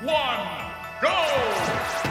one, go!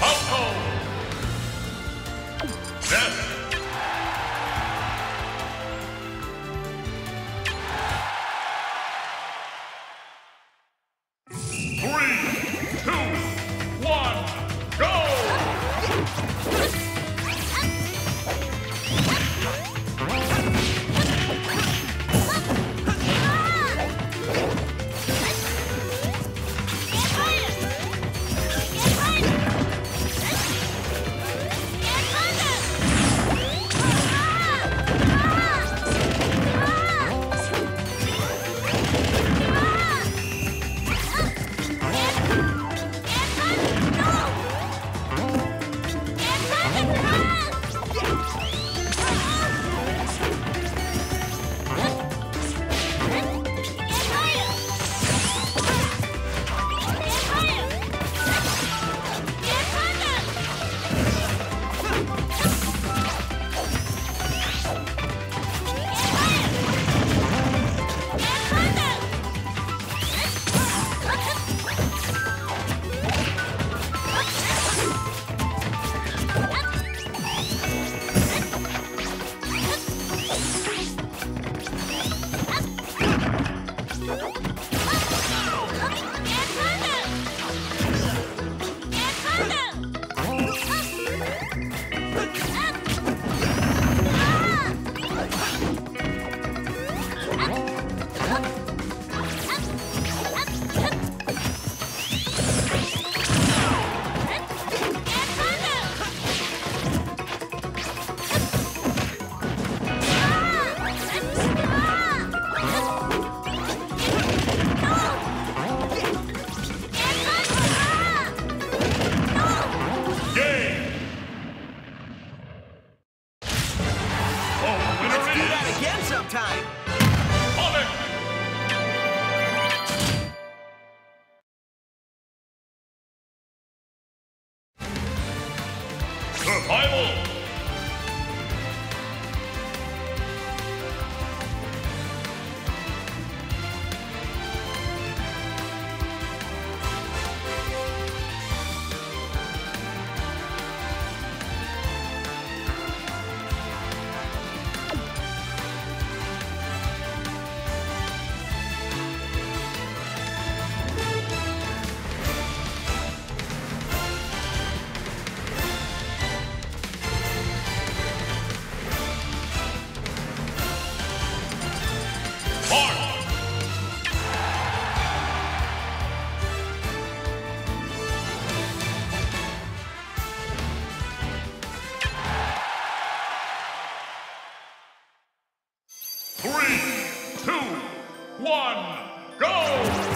Household. survival! Fight! Three, two, one, go!